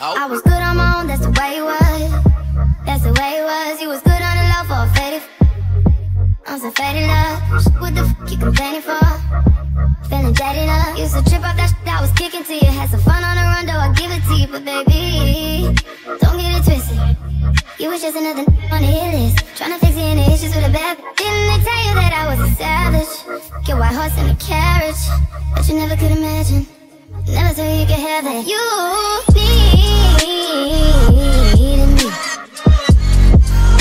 I was good on my own, that's the way it was. That's the way it was. You was good on the low for a faded. I'm so faded love. What the fuck you complaining for? Feeling jaded up. Used to trip off that shit I was kicking to you. Had some fun on the run, though I give it to you. But baby, was just another on the hit list. Tryna fix any issues with a bad. Didn't they tell you that I was a savage? Get white horse and a carriage. But you never could imagine. Never thought you could have that. You needed me.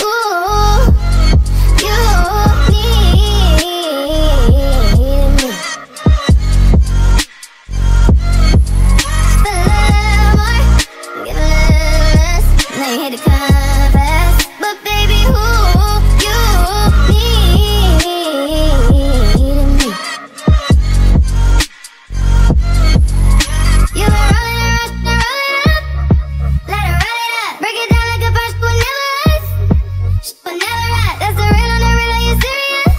Ooh, you me. More, give a little less. Now you hit the compass, That's the real on the real, are you serious?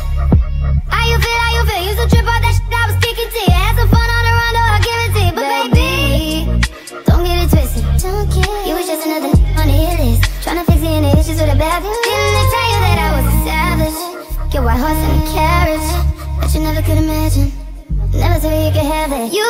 How you feel, how you feel? Used to trip off that shit I was kicking to you. Had some fun on the run, though I'll give it to you. But baby, don't get it twisted. You was just another on the hit list. Tryna fix any issues with a bad bitch. Didn't they tell you that I was a savage? Get white horse and a carriage. But you never could imagine. Never thought you could have it. You